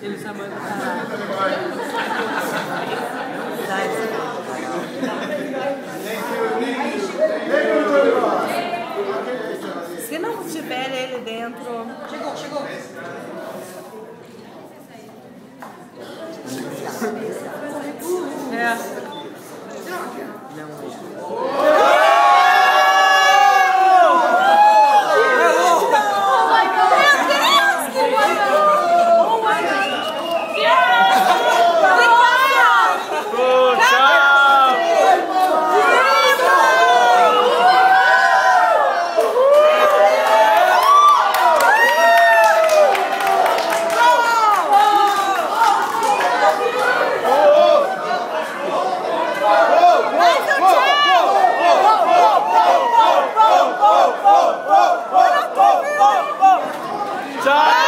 Ele Se não tiver ele dentro. Chegou, chegou. É. 자!